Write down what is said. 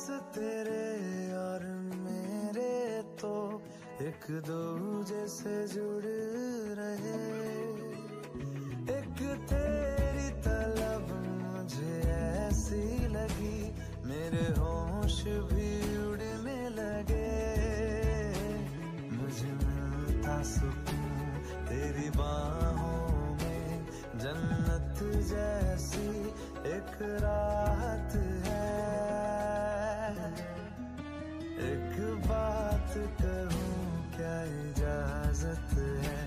एहसास तेरे और मेरे तो एक दूजे से जुड़ रहे। एक तेरी तलब मुझे ऐसी लगी, मेरे होश भी उड़ने लगे। मुझे मिलता सुकून, तेरी बाहों एक बात कहूँ क्या इजाज़त है?